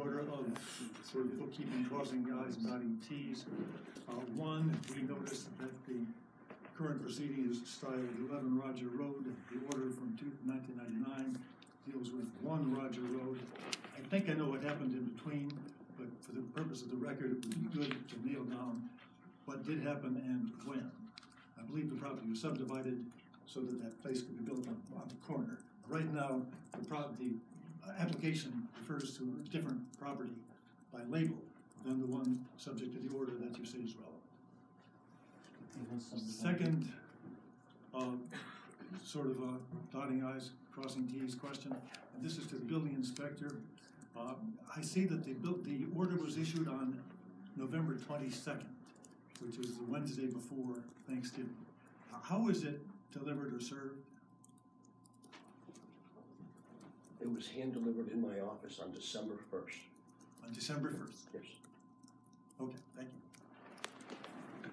order of sort of bookkeeping, crossing i's and dotting t's. Uh, one, we noticed that the current proceeding is styled eleven Roger Road. The order from 1999 deals with one Roger Road. I think I know what happened in between, but for the purpose of the record, it would be good to nail down what did happen and when. I believe the property was subdivided so that that place could be built on, on the corner. Right now, the pro, the application refers to a different property by label than the one subject to the order that you say is relevant. Second, uh, sort of a dotting i's, crossing t's question, and this is to the building inspector. Uh, I see that the the order was issued on November twenty-second, which is the Wednesday before Thanksgiving. How was it delivered or served? It was hand-delivered in my office on December first, On December first? yes. Okay, thank you.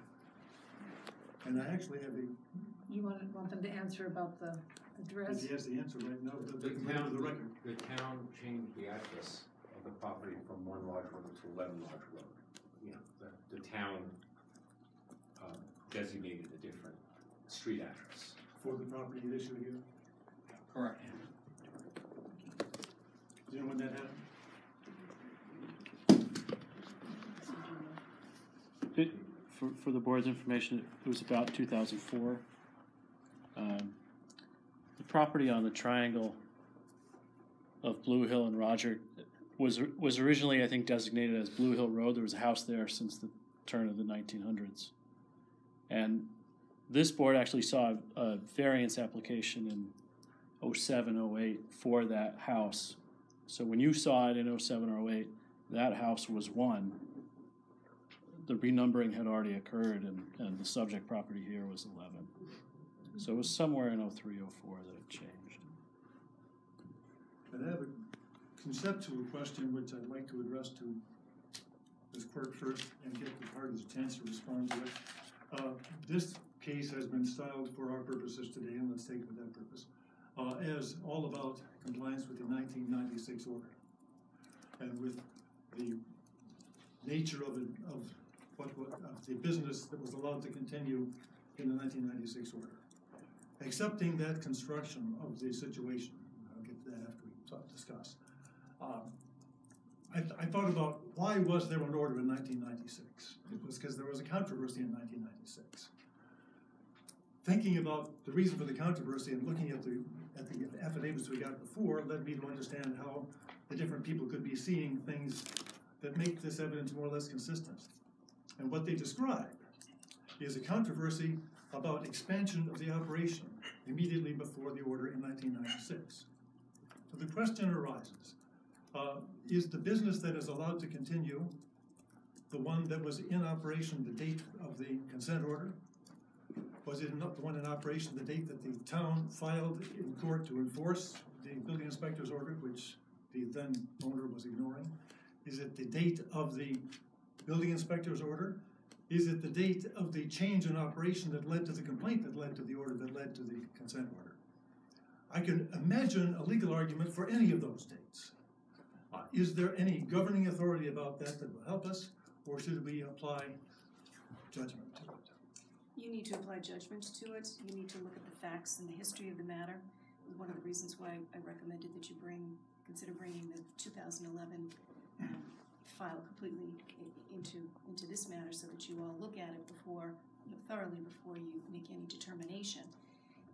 And I actually have a, You want, want them to answer about the address? he has the answer right now, the, The the, the town, record. the town changed the address of the property from one Roger Road to eleven Roger Road. You know, the, the town, uh, designated a different street address. For the property at issue here? Correct. Do you know when that happened? It, for, for the board's information, it was about two thousand four. Um, the property on the triangle of Blue Hill and Roger was, was originally, I think, designated as Blue Hill Road. There was a house there since the turn of the nineteen hundreds. And this board actually saw a, a variance application in 07, 08 for that house. So when you saw it in 07 or 08, that house was one the renumbering had already occurred and, and the subject property here was eleven. So it was somewhere in 03, 04 that it changed. And I have a conceptual question which I'd like to address to this clerk first and get the parties a chance to respond to it. Uh, this case has been styled for our purposes today, and let's take it for that purpose, uh, as all about compliance with the nineteen ninety-six order. And with the nature of it, of what, what, of the business that was allowed to continue in the nineteen ninety-six order. Accepting that construction of the situation, I'll get to that after we talk, discuss. Um, I, th- I thought about why was there an order in nineteen ninety-six? It was because there was a controversy in nineteen ninety-six. Thinking about the reason for the controversy and looking at the, at the affidavits we got before led me to understand how the different people could be seeing things that make this evidence more or less consistent. And what they describe is a controversy about expansion of the operation immediately before the order in nineteen ninety-six. So the question arises, uh, is the business that is allowed to continue the one that was in operation the date of the consent order? Was it not the one in operation the date that the town filed in court to enforce the building inspector's order, which the then owner was ignoring? Is it the date of the building inspector's order? Is it the date of the change in operation that led to the complaint that led to the order that led to the consent order? I can imagine a legal argument for any of those dates. Uh, is there any governing authority about that that will help us, or should we apply judgment to it? You need to apply judgment to it, you need to look at the facts and the history of the matter. One of the reasons why I recommended that you bring, consider bringing the two thousand eleven um, file completely into, into this matter so that you all look at it before, you know, thoroughly before you make any determination.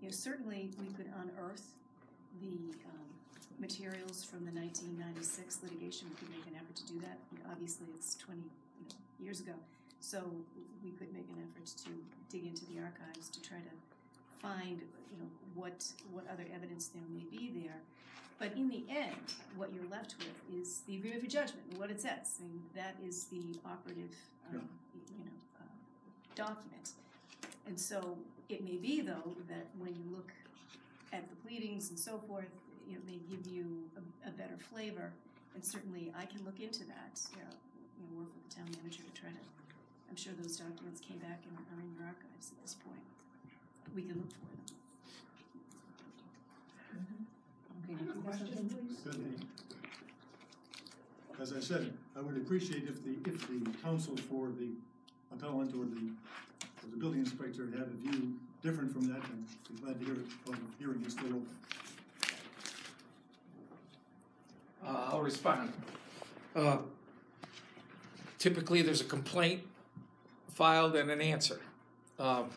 You know, certainly, we could unearth the, um, materials from the nineteen ninety-six litigation, we could make an effort to do that. You know, Obviously, it's twenty, you know, years ago. So we could make an effort to dig into the archives to try to find, you know, what, what other evidence there may be there. But in the end, what you're left with is the agreement for judgment, and what it says. I mean, that is the operative, um, you know, uh, document. And so it may be, though, that when you look at the pleadings and so forth, it may give you a, a better flavor. And certainly, I can look into that, you know, you know, work with the town manager to try to I'm sure those documents came back and are in your archives at this point. We can look for them. Okay, did you have something? Good. as I said, I would appreciate if the, if the counsel for the appellant or the, or the building inspector had a view different from that, and be glad to hear it, while the hearing is still open. Uh, I'll respond. Uh, Typically, there's a complaint filed and an answer. Um,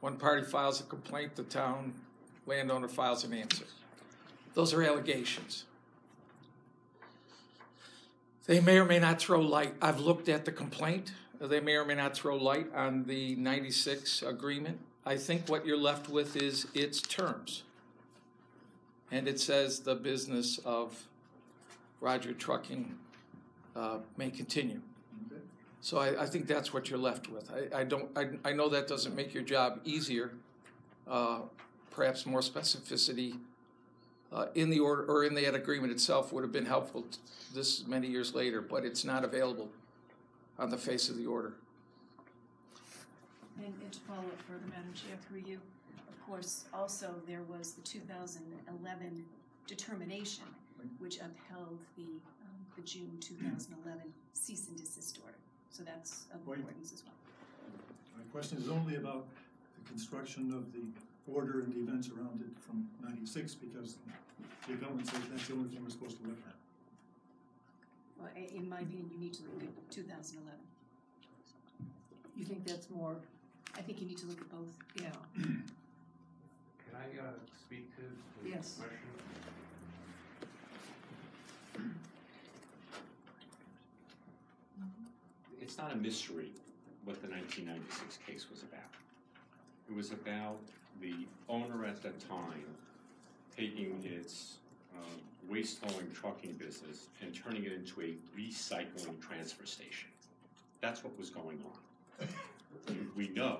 One party files a complaint, the town landowner files an answer. Those are allegations. They may or may not throw light. I've looked at the complaint. They may or may not throw light on the 96 agreement. I think what you're left with is its terms. And it says the business of Roger Trucking uh, may continue. So I, I think that's what you're left with. I, I don't, I, I know that doesn't make your job easier. Uh, perhaps more specificity uh, in the order, or in that agreement itself would have been helpful t- this many years later, but it's not available on the face of the order. And, and to follow up further, Madam Chair, through you, of course, also there was the two thousand eleven determination, which upheld the, um, the June two thousand eleven cease and desist order. So that's of Wait. importance as well. My question is only about the construction of the order and the events around it from ninety-six, because the appellant says that's the only thing we're supposed to look at. Well, in my opinion, you need to look at two thousand eleven. You think that's more, I think you need to look at both. yeah, Can I, uh, speak to the Yes. question? It's not a mystery what the nineteen ninety-six case was about. It was about the owner at the time taking its, um, waste hauling trucking business and turning it into a recycling transfer station. That's what was going on. We- We know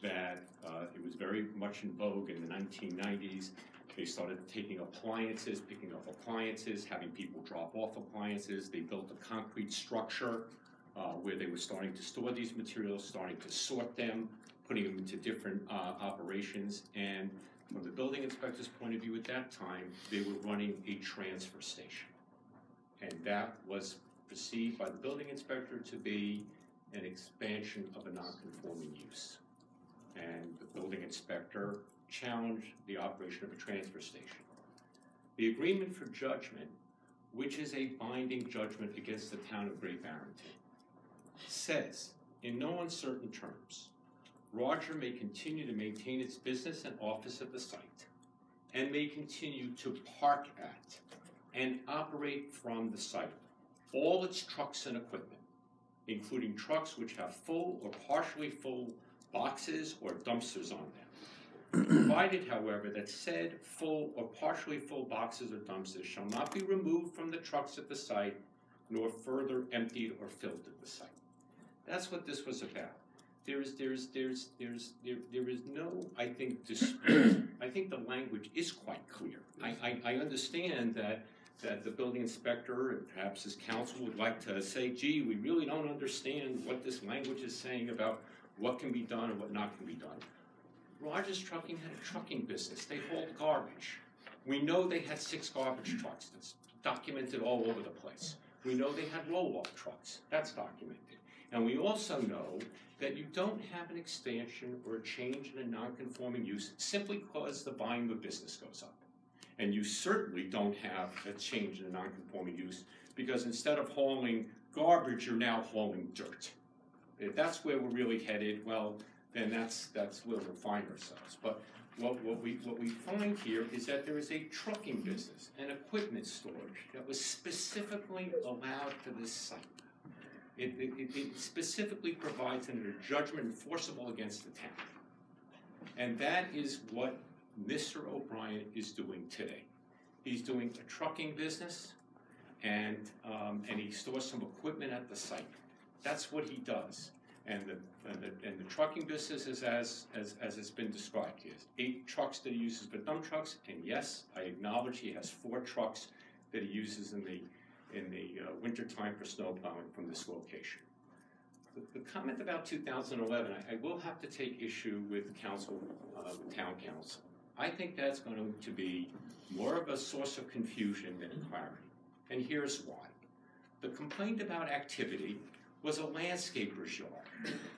that uh, it was very much in vogue in the 1990s. They started taking appliances, picking up appliances, having people drop off appliances. They built a concrete structure uh, where they were starting to store these materials, starting to sort them, putting them into different uh, operations. And from the building inspector's point of view at that time, they were running a transfer station. And that was perceived by the building inspector to be an expansion of a non-conforming use. And the building inspector challenged the operation of a transfer station. The agreement for judgment, which is a binding judgment against the town of Great Barrington, says, in no uncertain terms, Roger may continue to maintain its business and office at the site, and may continue to park at and operate from the site all its trucks and equipment, including trucks which have full or partially full boxes or dumpsters on them. Provided, however, that said full or partially full boxes or dumpsters shall not be removed from the trucks at the site, nor further emptied or filled at the site. That's what this was about. There is, there's, there's, there's, there, there is no, I think, dispute. I think the language is quite clear. I, I, I understand that, that the building inspector and perhaps his counsel would like to say, gee, we really don't understand what this language is saying about what can be done and what not can be done. Rogers Trucking had a trucking business. They hauled garbage. We know they had six garbage trucks. That's documented all over the place. We know they had roll-off trucks. That's documented. And we also know that you don't have an expansion or a change in a non-conforming use simply because the volume of business goes up. And you certainly don't have a change in a non-conforming use because instead of hauling garbage, you're now hauling dirt. If that's where we're really headed, well, then that's, that's where we'll find ourselves. But what, what we, what we find here is that there is a trucking business and equipment storage that was specifically allowed for this site. It, it, it- specifically provides an judgment enforceable against the town. And that is what Mr. O'Brien is doing today. He's doing a trucking business and, um, and he stores some equipment at the site. That's what he does. And the, and the, and the trucking business is as, as, as it's been described. He has eight trucks that he uses for dump trucks, and yes, I acknowledge he has four trucks that he uses in the, in the uh, wintertime for snow plowing from this location. The, the comment about two thousand eleven, I, I will have to take issue with council, uh, town council. I think that's going to be more of a source of confusion than clarity. And here's why. The complaint about activity was a landscaper's yard.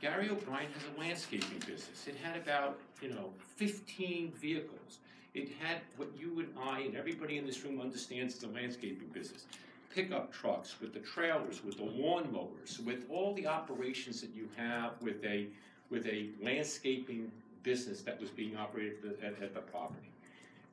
Gary O'Brien has a landscaping business. It had about, you know, fifteen vehicles. It had what you and I and everybody in this room understands as a landscaping business. Pickup trucks with the trailers, with the lawn mowers, with all the operations that you have with a, with a landscaping business that was being operated at, at- at the property.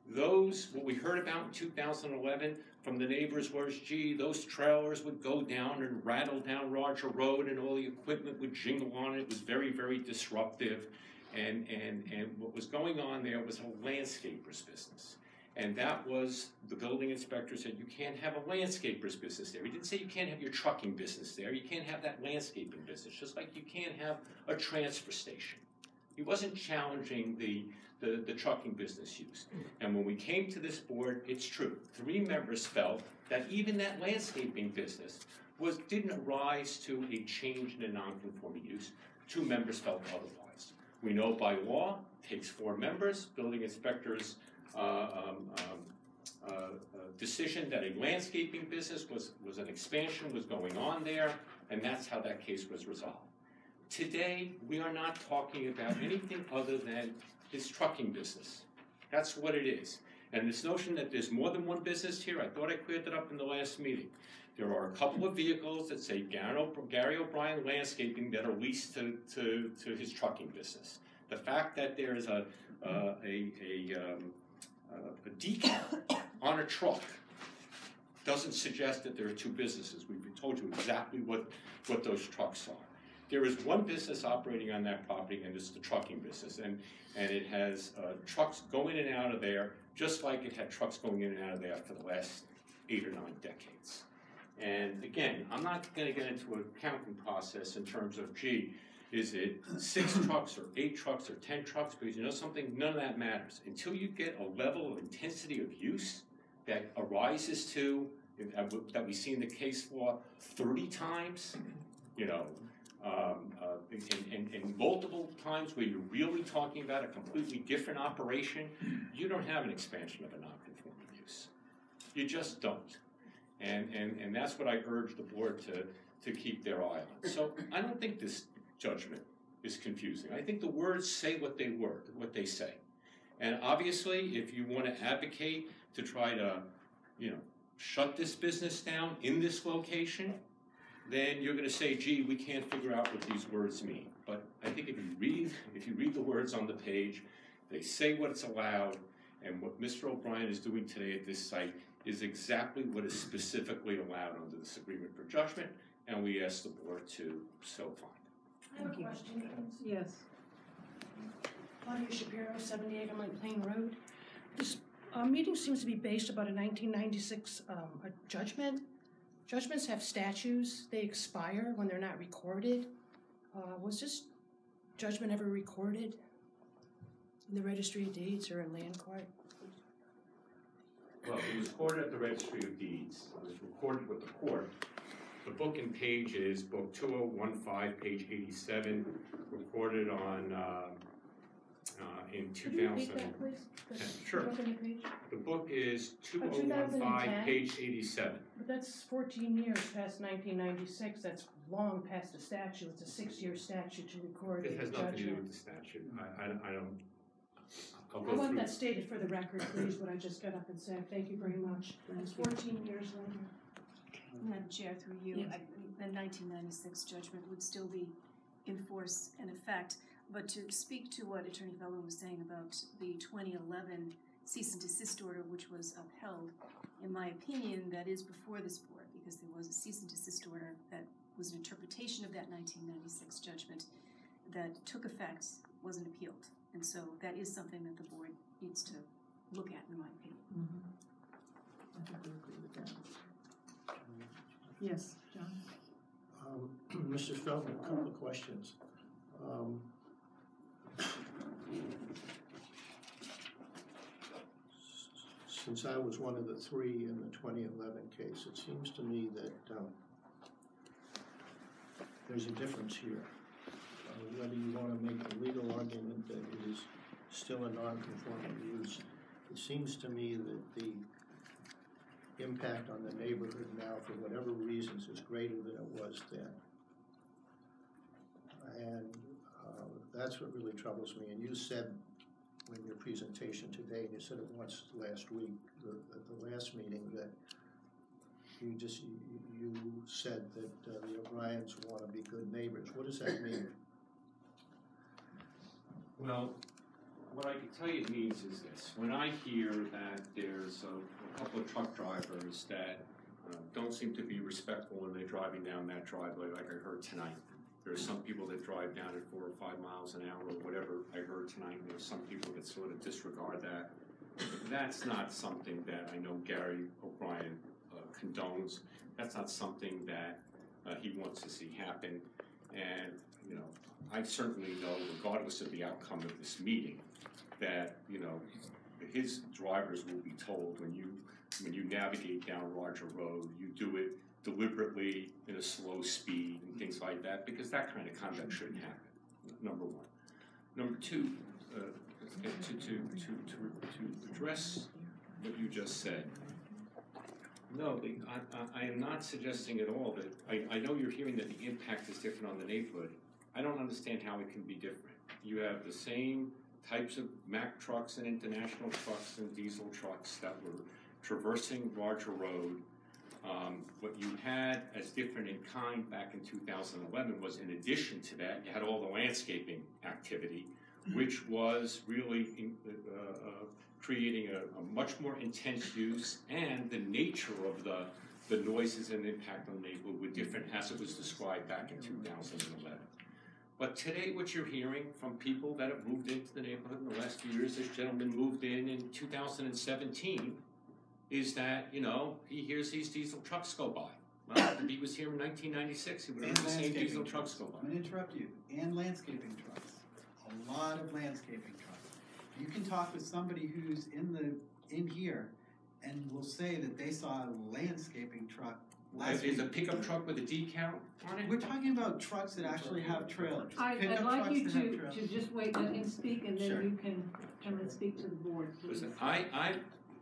Those, what we heard about in two thousand eleven from the neighbors was, gee, those trailers would go down and rattle down Roger Road and all the equipment would jingle on it. It was very, very disruptive. And, and, and what was going on there was a landscaper's business. And that was, the building inspector said, you can't have a landscaper's business there. He didn't say you can't have your trucking business there. You can't have that landscaping business, just like you can't have a transfer station. He wasn't challenging the, the, the trucking business use. Hmm. And when we came to this board, it's true, three members felt that even that landscaping business was, didn't rise to a change in a non-conforming use. Two members felt otherwise. We know by law, it takes four members, building inspectors, um, um, uh, uh, decision that a landscaping business was, was an expansion was going on there, and that's how that case was resolved. Today, we are not talking about anything other than his trucking business. That's what it is. And this notion that there's more than one business here, I thought I cleared that up in the last meeting. There are a couple of vehicles that say Gary O'Brien Landscaping that are leased to, to, to his trucking business. The fact that there is a, uh, a, a, um, uh, a decal on a truck doesn't suggest that there are two businesses. We've told you exactly what, what those trucks are. There is one business operating on that property, and it's the trucking business, and, and it has, uh, trucks going in and out of there, just like it had trucks going in and out of there for the last eight or nine decades. And again, I'm not gonna get into a counting process in terms of, gee, is it six trucks or eight trucks or ten trucks? Because you know something, none of that matters. Until you get a level of intensity of use that arises to, uh, that we see in the case law thirty times, you know, um, uh, in, in, in multiple times where you're really talking about a completely different operation, you don't have an expansion of a non-conforming use. You just don't. And, and, and that's what I urge the board to, to keep their eye on. So I don't think this judgment is confusing. I think the words say what they were, what they say. And obviously, if you want to advocate to try to, you know, shut this business down in this location, then you're going to say, gee, we can't figure out what these words mean. But I think if you read, if you read the words on the page, they say what's allowed, and what Mr. O'Brien is doing today at this site is exactly what is specifically allowed under this agreement for judgment, and we ask the board to so find. I have Thank a you. Yes, Claudia Shapiro, seventy-eight on Lake Plain Road. This, uh, meeting seems to be based about a nineteen ninety-six, um, a judgment. Judgments have statutes, they expire when they're not recorded. Uh, was this judgment ever recorded in the registry of deeds or in land court? Well, it was recorded at the Registry of Deeds, it was recorded with the court. The book and page is book two oh one five, page eighty-seven, recorded on, uh, uh, in two Could you repeat that, please? The- sure. the book on the page? The book is two Oh, oh one five, 2010? page eighty-seven. But that's fourteen years past nineteen ninety-six, that's long past the statute, it's a six-year statute to record It has judgment. nothing to do with the statute, I, I, I don't, I want through. that stated for the record, please, what I just got up and said, thank you very much. It's fourteen years later. Madam Chair, through you, Yes. I, the nineteen ninety-six judgment would still be in force and effect. But to speak to what Attorney Feldman was saying about the twenty eleven cease and desist order, which was upheld, in my opinion, that is before this board, because there was a cease and desist order that was an interpretation of that nineteen ninety-six judgment that took effect, wasn't appealed. And so that is something that the board needs to look at, in my opinion. Mm-hmm. I think we agree with that. Yes, John? Um, Mr. Feldman, a couple of questions. Um, Since I was one of the three in the twenty eleven case, it seems to me that, um, there's a difference here. Uh, Whether you wanna make a legal argument that it is still a non-conforming use, it seems to me that the impact on the neighborhood now for whatever reasons, is greater than it was then. And, uh, that's what really troubles me, and you said in your presentation today, and you said it once last week, the, at the last meeting, that you just, you, said that uh, the O'Briens wanna be good neighbors, what does that mean? Well, what I can tell you it means is this, when I hear that there's a couple of truck drivers that uh, don't seem to be respectful when they're driving down that driveway like I heard tonight. There are some people that drive down at four or five miles an hour or whatever I heard tonight, there's some people that sort of disregard that. That's not something that I know Gary O'Brien uh, condones, that's not something that uh, he wants to see happen. And, you know, I certainly know, regardless of the outcome of this meeting, that, you know, his drivers will be told when you, when you navigate down Roger Road, you do it deliberately in a slow speed and things like that, because that kind of conduct shouldn't happen, number one. Number two, uh, to, to, to, to, address what you just said, no, I, I, I am not suggesting at all that, I, I know you're hearing that the impact is different on the neighborhood. I don't understand how it can be different. You have the same types of Mack trucks and international trucks and diesel trucks that were traversing Roger Road. Um, what you had as different in kind back in two thousand eleven was in addition to that, you had all the landscaping activity, which was really, in- uh, uh, creating a, a much more intense use and the nature of the, the noises and impact on the neighborhood were different as it was described back in two thousand and eleven. But today, what you're hearing from people that have moved into the neighborhood in the last few years, this gentleman moved in in two thousand and seventeen, is that, you know, he hears these diesel trucks go by. Well, if he was here in nineteen ninety-six, he would have heard the same diesel trucks go by. I'm gonna interrupt you, and landscaping trucks, a lot of landscaping trucks. You can talk with somebody who's in the, in here, and will say that they saw a landscaping truck last week. Is a pickup truck with a decal on it? We're talking about trucks that actually have trailers. I, I'd like trucks you that have to, trailers. to just wait, let him speak, and Sure. then you can come and speak to the board, please. Listen, I, I,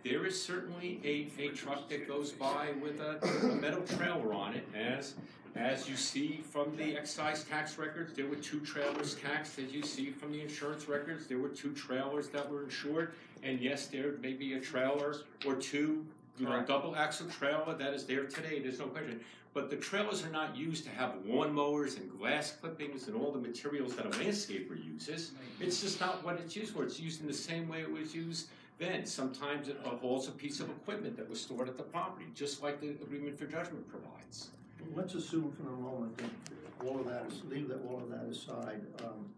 there is certainly a, a truck that goes by with a, a metal trailer on it, as, as you see from the excise tax records, there were two trailers taxed, as you see from the insurance records, there were two trailers that were insured, and yes, there may be a trailer or two, you know, double axle trailer that is there today, there's no question. But the trailers are not used to have lawnmowers and glass clippings and all the materials that a landscaper uses. It's just not what it's used for. It's used in the same way it was used then. Sometimes it hauls a piece of equipment that was stored at the property, just like the agreement for judgment provides. Let's assume for a moment that all of that is, leave that, all of that aside. Um,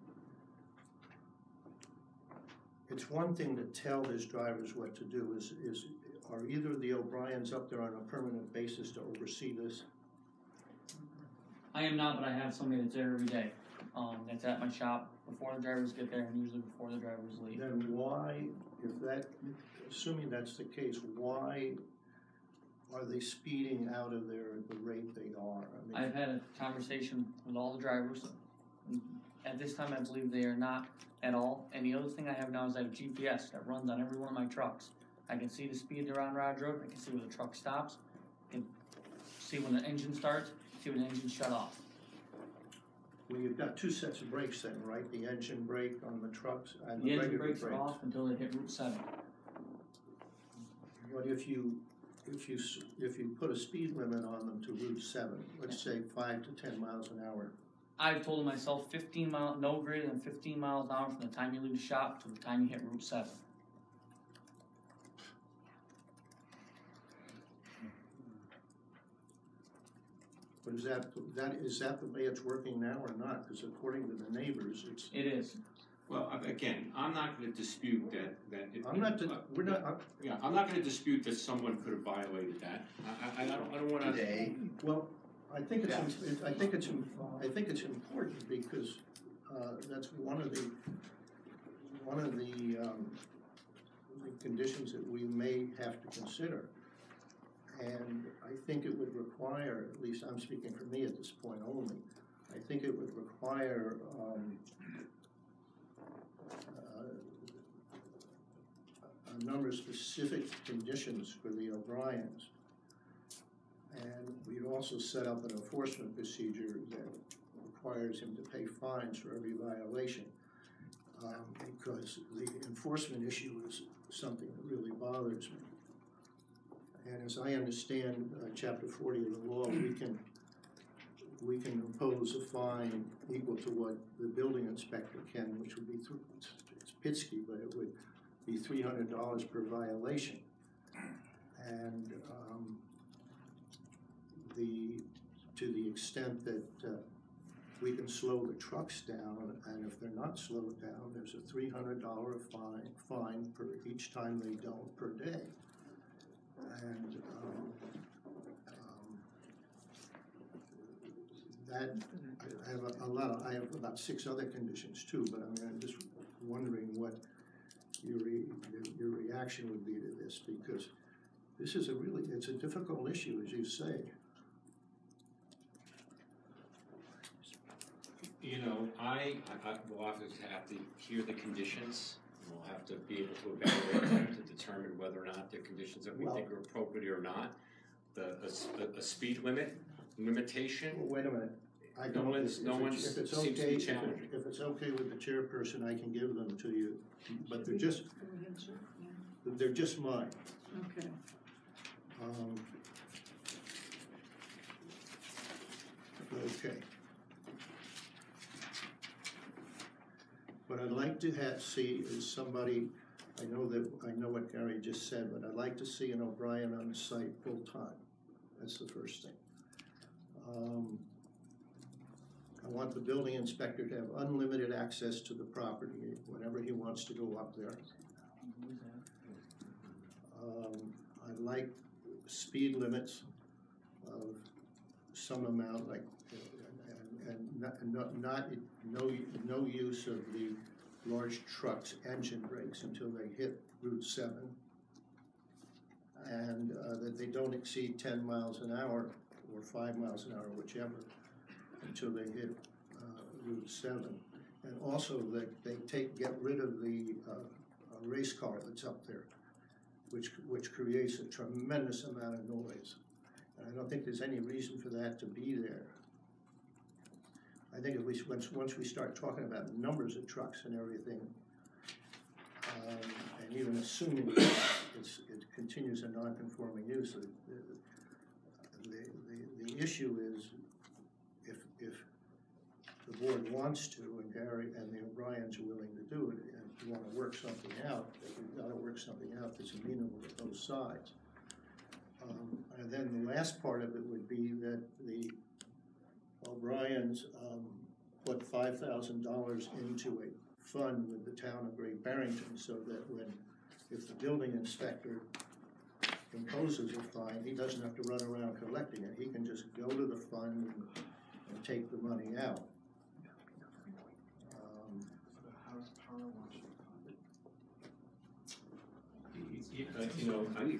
It's one thing to tell his drivers what to do, is, is, are either of the O'Briens up there on a permanent basis to oversee this? I am not, but I have somebody that's there every day. Um, that's at my shop before the drivers get there, and usually before the drivers leave. Then why, if that, assuming that's the case, why are they speeding out of there at the rate they are? I mean, I've had a conversation with all the drivers. At this time, I believe they are not at all. And the other thing I have now is I have GPS that runs on every one of my trucks. I can see the speed they're on Rod Road. I can see where the truck stops. I can see when the engine starts. See when the engine shut off. Well, you've got two sets of brakes then, right? The engine brake on the trucks and The the engine regular brakes brakes. are off until they hit Route Seven. But if you, if you, if you put a speed limit on them to Route seven, let's say five to ten miles an hour, I've told myself 15 mile, no greater than 15 miles an hour from the time you leave the shop to the time you hit Route 7. But is that, that, is that the way it's working now or not? Because according to the neighbors, it's, It is. Well, a- again, I'm not gonna dispute that, that. it- I'm not, uh, we're not, I'm- Yeah, I'm not gonna dispute that someone could have violated that. I, I, I don't, I don't wanna. Today, well, I think it's, im- I think it's, im- I think it's important because, uh, that's one of the, one of the, um, the conditions that we may have to consider. And I think it would require, at least I'm speaking for me at this point only, I think it would require, um, uh, a number of specific conditions for the O'Briens. And we'd also set up an enforcement procedure that requires him to pay fines for every violation. Um, because the enforcement issue is something that really bothers me. And as I understand, uh, chapter forty of the law, we can, we can impose a fine equal to what the building inspector can, which would be, it's it's Pitsky, but it would be three hundred dollars per violation. And, um, the, to the extent that, uh, we can slow the trucks down, and if they're not slowed down, there's a three hundred dollar fine, fine per each time they don't per day. And, um, um, that, I- I have a, a lot of, I have about six other conditions too, but I mean, I'm just wondering what your, re- your, your reaction would be to this, because this is a really, it's a difficult issue, as you say. You know, I, I, I will to have to hear the conditions, we'll have to be able to evaluate them to determine whether or not the conditions that we think are appropriate or not. The, a, s- a- a speed limit, limitation, Well, wait a minute. I No don't, one's- if no it's- one's if it's seems to be okay, if it- challenging. If it's okay with the chairperson, I can give them to you, but they're just, they're just mine. Okay. Um, Okay. What I'd like to have, see is somebody, I know that, I know what Gary just said, but I'd like to see an O'Brien on the site full-time. That's the first thing. Um, I want the building inspector to have unlimited access to the property whenever he wants to go up there. Um, I like speed limits of some amount, like, and, not, not, not, no, no use of the large trucks' engine brakes until they hit Route seven. And, uh, that they don't exceed ten miles an hour, or five miles an hour, whichever, until they hit, uh, Route seven. And also that they take, get rid of the, uh, race car that's up there which, which creates a tremendous amount of noise. And I don't think there's any reason for that to be there. I think if we, once, once we start talking about numbers of trucks and everything, um, and even assuming it continues a non-conforming use, the, the, the, the issue is if, if the board wants to, and Gary and the O'Briens are willing to do it, and you wanna work something out, that we've gotta work something out that's amenable to both sides. Um, and then the last part of it would be that the O'Briens, um, put five thousand dollars into a fund with the town of Great Barrington, so that when, if the building inspector imposes a fine, he doesn't have to run around collecting it, he can just go to the fund and, and take the money out. Um, uh, you know, I,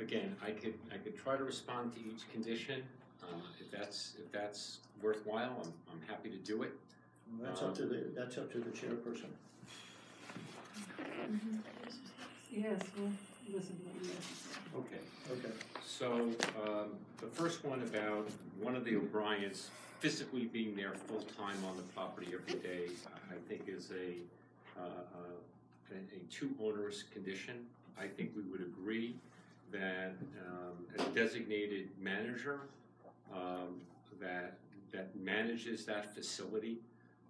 again, I could, I could try to respond to each condition. Um, if that's, if that's worthwhile, I'm, I'm happy to do it. That's up to the, that's up to the chairperson. Yes, well, listen to what you have to say. Okay. Okay. So, um, the first one about one of the O'Briens physically being there full-time on the property every day, I I think is a, uh, uh, a, a too onerous condition. I think we would agree that, um, a designated manager, um, that, that manages that facility,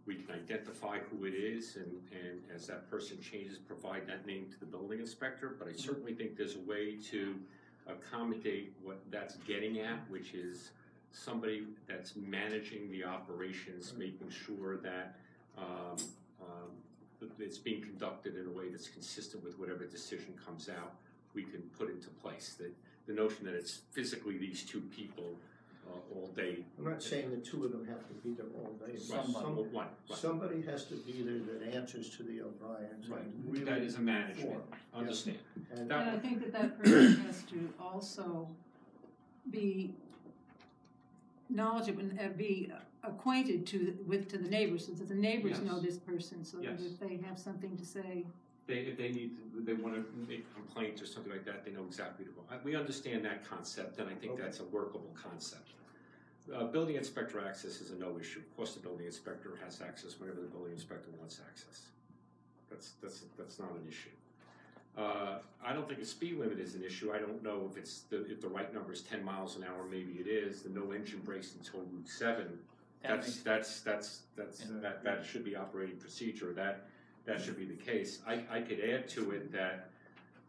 we can identify who it is and, and as that person changes, provide that name to the building inspector, but I certainly think there's a way to accommodate what that's getting at, which is somebody that's managing the operations, making sure that, um, um, it's being conducted in a way that's consistent with whatever decision comes out, we can put into place. The, the notion that it's physically these two people, uh, all day. I'm not saying the two of them have to be there all day. but Right, some- well, one, right. Somebody has to be there that answers to the O'Briens. Right, and really that is a management, inform. understand. And That And I one- think that that person has to also be knowledgeable and uh, be acquainted to, with, to the neighbors, so that the neighbors know this person, so that Yes. if they have something to say, they, if they need, to- they wanna make a complaint or something like that, they know exactly to go. I- We understand that concept, and I think Okay. that's a workable concept. Uh, building inspector access is a no issue. Of course, the building inspector has access whenever the building inspector wants access. That's, that's, that's not an issue. Uh, I don't think a speed limit is an issue. I don't know if it's, the if the right number is ten miles an hour, maybe it is. The no engine brakes until Route seven, That that's, that's, that's, that's, Yeah. that, that should be operating procedure. That, that should be the case. I, I could add to it that,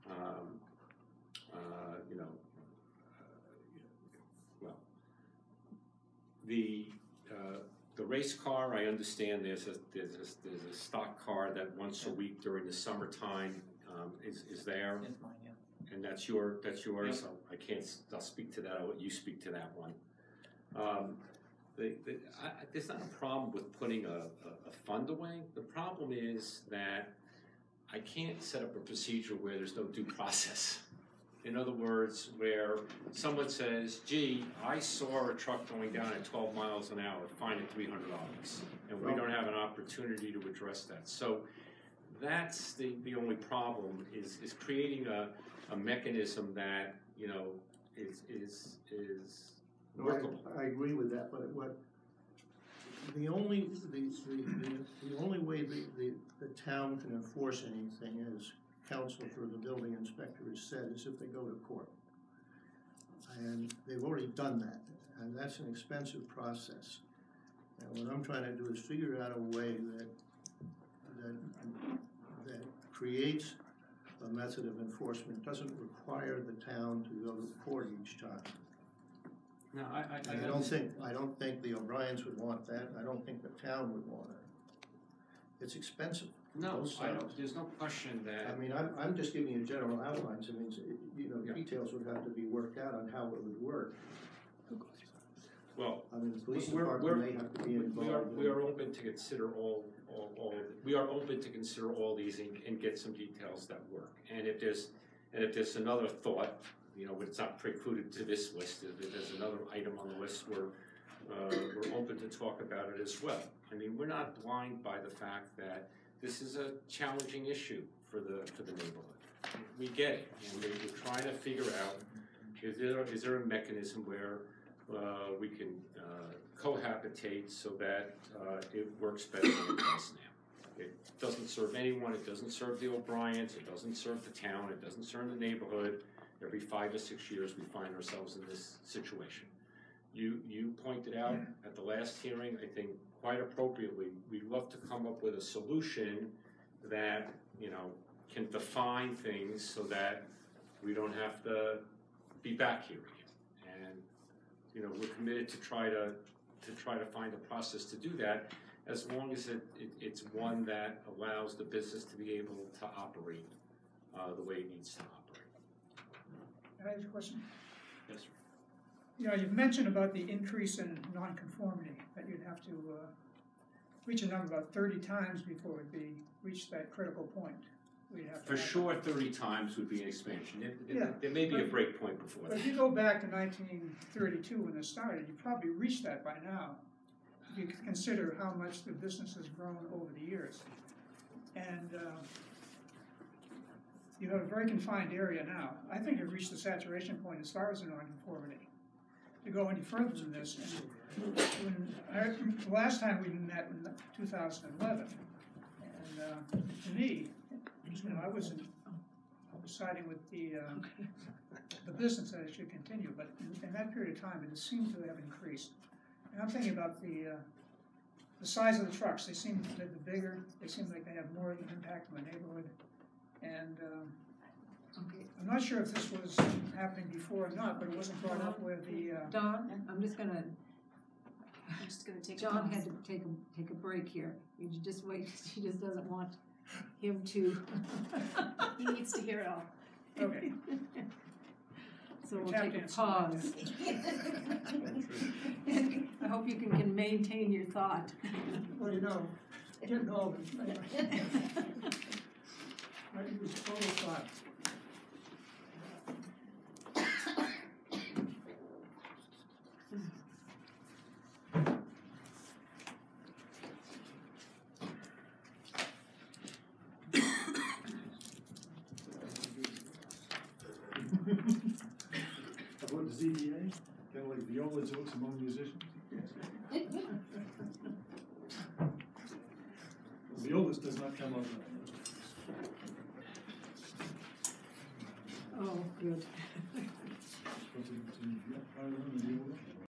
um, uh, you know, uh, well, the, uh, the race car, I understand there's a, there's a, there's a stock car that once a week during the summertime, um, is, is there. It's mine, yeah. And that's your, that's yours, I can't, I'll speak to that, I'll let you speak to that one. Um, I, there's not a problem with putting a, a, a fund away, the problem is that I can't set up a procedure where there's no due process. In other words, where someone says, gee, I saw a truck going down at twelve miles an hour, fine hundred dollars. And we don't have an opportunity to address that, so that's the, the only problem, is, is creating a, a mechanism that, you know, is, is, is No. I, I agree with that, but what, the only, the, the, the, the only way the, the, the town can enforce anything, is counsel for the building inspector has said, is if they go to court. And they've already done that, and that's an expensive process. And what I'm trying to do is figure out a way that, that, that creates a method of enforcement, doesn't require the town to go to court each time. No, I, I, And I don't think, I don't think the O'Briens would want that, I don't think the town would want it. It's expensive. No, both I don't, there's no question that I that, mean, I'm, I'm just giving you general outlines, I mean, it- you know, Yeah. details would have to be worked out on how it would work. well, I mean, the police We're- department we're- may have to be we we are, involved. we in- are open to consider all, all, all, we are open to consider all these and, and get some details that work. And if there's, and if there's another thought, you know, it's not precluded to this list, there's another item on the list, we're, uh, we're open to talk about it as well. I mean, we're not blind by the fact that this is a challenging issue for the, for the neighborhood. We get it, and we- we're trying to figure out, is there, is there a mechanism where, uh, we can, uh, cohabitate so that, uh, it works better than it does now? It doesn't serve anyone, it doesn't serve the O'Briens, it doesn't serve the town, it doesn't serve the neighborhood. Every five to six years, we find ourselves in this situation. You, you pointed out at the last hearing, I think quite appropriately, we'd love to come up with a solution that, you know, can define things so that we don't have to be back here again. And, you know, we're committed to try to, to try to find a process to do that, as long as it, it, it's one that allows the business to be able to operate, uh, the way it needs to operate. I ask a question? Yes, sir. You know, you've mentioned about the increase in nonconformity, that you'd have to, uh, reach a number about thirty times before it'd be, reach that critical point. We'd have to For have- sure, thirty times would be an expansion. There- there- Yeah, There may be a break point before But that. if you go back to nineteen thirty-two when it started, you probably reached that by now. If you consider how much the business has grown over the years. And, uh, you have a very confined area now. I think you've reached the saturation point as far as the nonconformity. To go any further than this, when, I, the last time we met in two thousand and eleven, and, uh, to me, you know, I was siding with the, uh, the business that it should continue, but in, in that period of time, it seemed to have increased. And I'm thinking about the, uh, the size of the trucks, they seem, they're bigger, they seem like they have more of an impact on the neighborhood. And, um, I'm not sure if this was happening before or not, but it wasn't brought up where the, uh, Don, I'm just gonna, I'm just gonna take a John pause. had to take a, take a break here. You just wait, she just doesn't want him to. He needs to hear it all. okay. So we'll take a pause. I hope you can, can maintain your thought. Well, you know, getting old, Maybe it was prototype. I went the ZBA, kind of like violas among musicians.